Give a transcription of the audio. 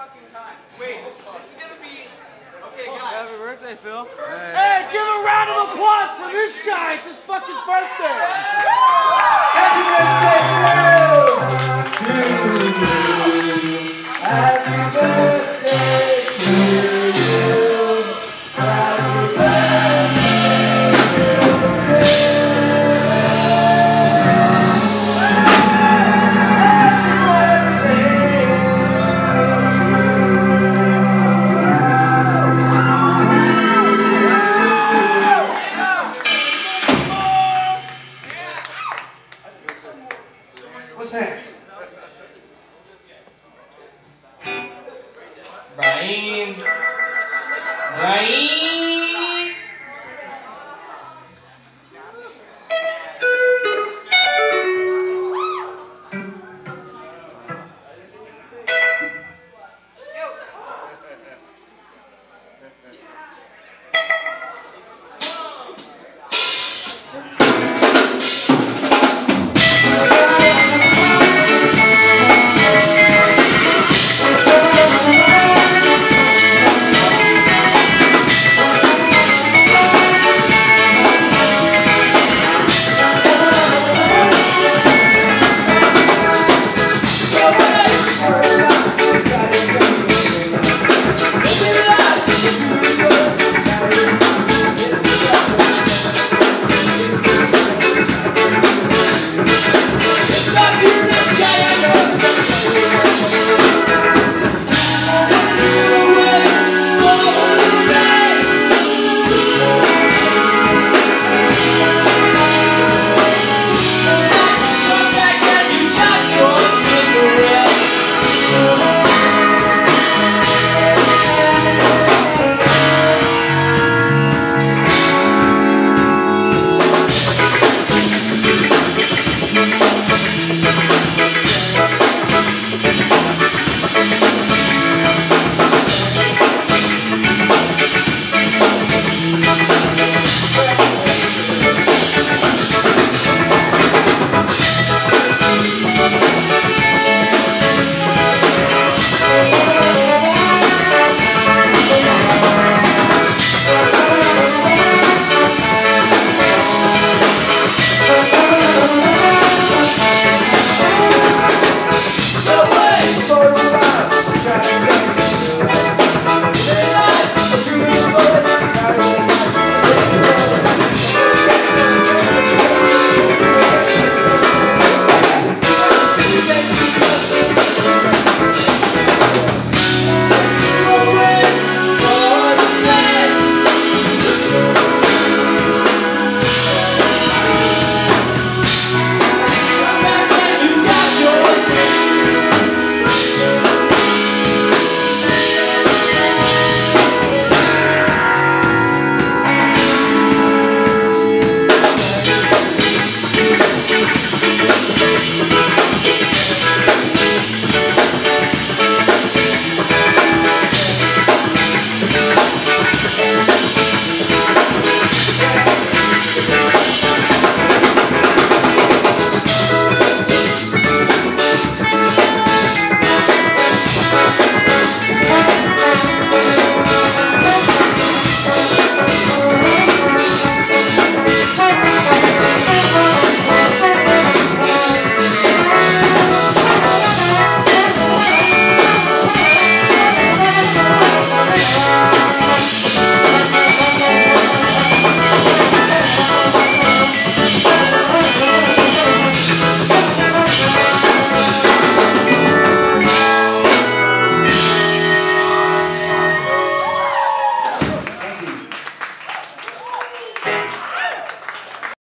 fucking time. Wait, this is gonna be. Okay, guys. Happy birthday, Phil. First hey, give a round of applause for this guy. It's his fucking birthday. Happy birthday, Phil. Brahim.